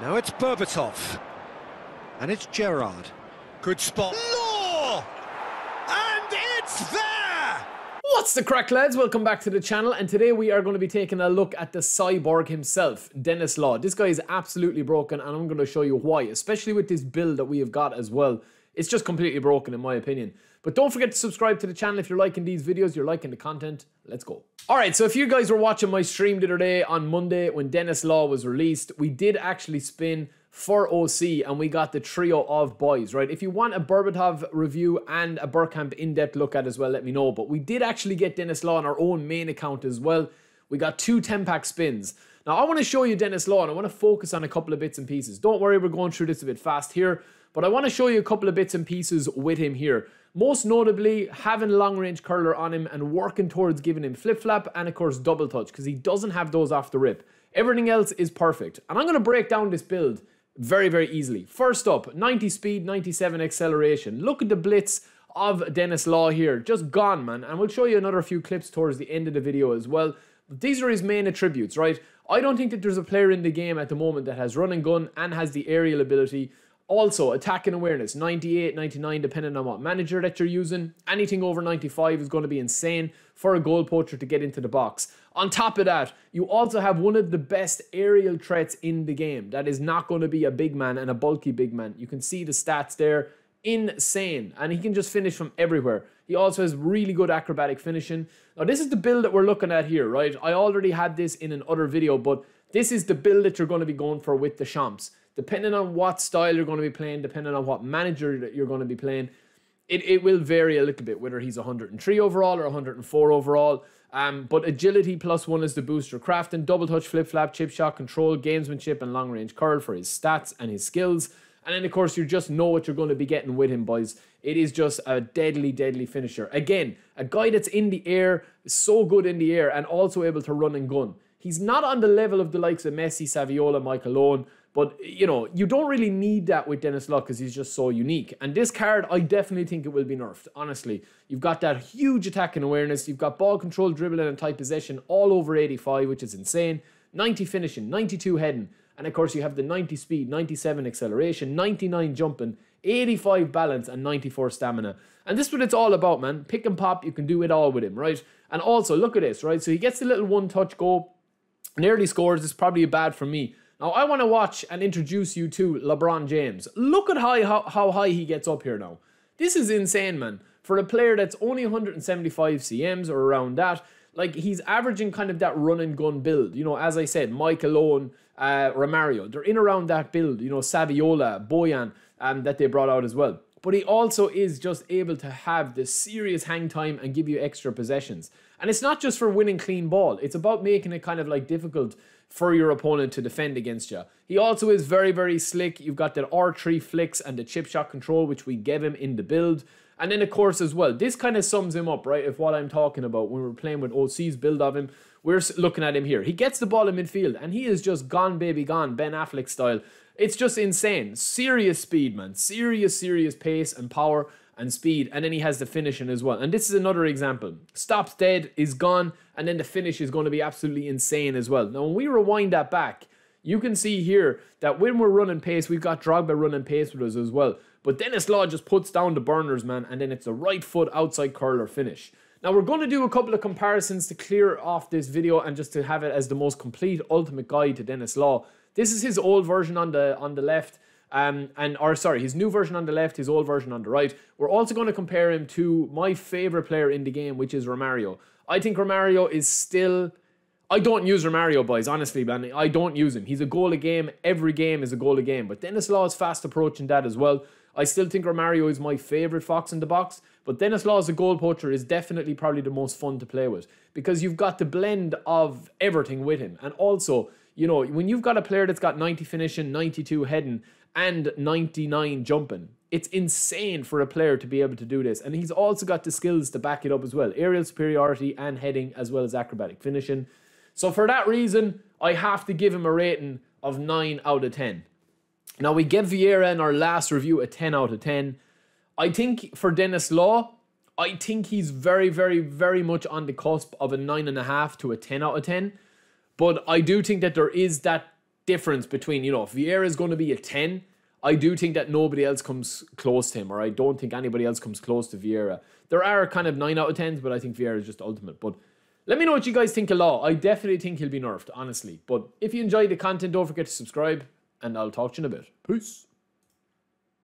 Now it's Berbatov. And it's Gerrard. Good spot. Law! And it's there! What's the crack, lads? Welcome back to the channel, and today we are going to be taking a look at the cyborg himself, Denis Law. This guy is absolutely broken, and I'm going to show you why, especially with this build that we have got as well. It's just completely broken, in my opinion. But don't forget to subscribe to the channel if you're liking these videos, you're liking the content. Let's go. Alright, so if you guys were watching my stream the other day on Monday when Denis Law was released, we did actually spin for OC and we got the trio of boys, right? If you want a Berbatov review and a Bergkamp in-depth look at as well, let me know. But we did actually get Denis Law on our own main account as well. We got two 10-pack spins. Now, I want to show you Denis Law and I want to focus on a couple of bits and pieces. Don't worry, we're going through this a bit fast here. But I want to show you a couple of bits and pieces with him here. Most notably, having long range curler on him and working towards giving him flip flap and of course double touch because he doesn't have those off the rip. Everything else is perfect. And I'm going to break down this build very, very easily. First up, 90 speed, 97 acceleration. Look at the blitz of Denis Law here. Just gone, man. And we'll show you another few clips towards the end of the video as well. These are his main attributes, right? I don't think that there's a player in the game at the moment that has run and gun and has the aerial ability also, attacking awareness, 98, 99, depending on what manager that you're using. Anything over 95 is going to be insane for a goal poacher to get into the box. On top of that, you also have one of the best aerial threats in the game. That is not going to be a big man and a bulky big man. You can see the stats there. Insane. And he can just finish from everywhere. He also has really good acrobatic finishing. Now, this is the build that we're looking at here, right? I already had this in an other video, but this is the build that you're going to be going for with the Champs depending on what style you're going to be playing, depending on what manager that you're going to be playing, it, it will vary a little bit whether he's 103 overall or 104 overall. Um, but agility plus one is the booster. Crafting, double touch, flip flap, chip shot, control, gamesmanship, and long range curl for his stats and his skills. And then, of course, you just know what you're going to be getting with him, boys. It is just a deadly, deadly finisher. Again, a guy that's in the air, so good in the air, and also able to run and gun. He's not on the level of the likes of Messi, Saviola, Michael Owen, but, you know, you don't really need that with Denis Law because he's just so unique. And this card, I definitely think it will be nerfed, honestly. You've got that huge attacking awareness. You've got ball control, dribbling, and tight possession all over 85, which is insane. 90 finishing, 92 heading. And of course, you have the 90 speed, 97 acceleration, 99 jumping, 85 balance, and 94 stamina. And this is what it's all about, man. Pick and pop, you can do it all with him, right? And also, look at this, right? So he gets the little one touch goal, nearly scores. It's probably bad for me. Now, I want to watch and introduce you to LeBron James. Look at how, how, high he gets up here now. This is insane, man. For a player that's only 175 CMs or around that, like he's averaging kind of that run and gun build. You know, as I said, Michael Owen, uh, Romario, they're in around that build. You know, Saviola, Bojan, um, that they brought out as well. But he also is just able to have this serious hang time and give you extra possessions. And it's not just for winning clean ball, it's about making it kind of like difficult for your opponent to defend against you. He also is very, very slick. You've got that R3 flicks and the chip shot control, which we gave him in the build. And then, of course, as well, this kind of sums him up, right? If what I'm talking about when we're playing with OC's build of him, we're looking at him here. He gets the ball in midfield and he is just gone, baby, gone, Ben Affleck style. It's just insane. Serious speed, man. Serious, serious pace and power and speed, and then he has the finishing as well. And this is another example. Stops dead, is gone, and then the finish is going to be absolutely insane as well. Now, when we rewind that back, you can see here that when we're running pace, we've got Drogba running pace with us as well. But Denis Law just puts down the burners, man, and then it's a right foot outside curler finish. Now, we're going to do a couple of comparisons to clear off this video and just to have it as the most complete ultimate guide to Denis Law. This is his old version on the on the left. Um, and or sorry, his new version on the left, his old version on the right. We're also going to compare him to my favorite player in the game, which is Romario. I think Romario is still. I don't use Romario, boys. Honestly, man, I don't use him. He's a goal a game. Every game is a goal a game. But Denis Law is fast approaching that as well. I still think Romario is my favorite fox in the box. But Denis Law as a goal poacher is definitely probably the most fun to play with because you've got the blend of everything with him, and also you know when you've got a player that's got 90 finishing, 92 heading, and 99 jumping. It's insane for a player to be able to do this. And he's also got the skills to back it up as well aerial superiority and heading, as well as acrobatic finishing. So, for that reason, I have to give him a rating of 9 out of 10. Now, we gave Vieira in our last review a 10 out of 10. I think for Denis Law, I think he's very, very, very much on the cusp of a 9.5 to a 10 out of 10. But I do think that there is that difference between, you know, if Vieira is going to be a 10, I do think that nobody else comes close to him, or I don't think anybody else comes close to Vieira. There are kind of 9 out of 10s, but I think Vieira is just ultimate. But let me know what you guys think of Law. I definitely think he'll be nerfed, honestly. But if you enjoyed the content, don't forget to subscribe, and I'll talk to you in a bit. Peace.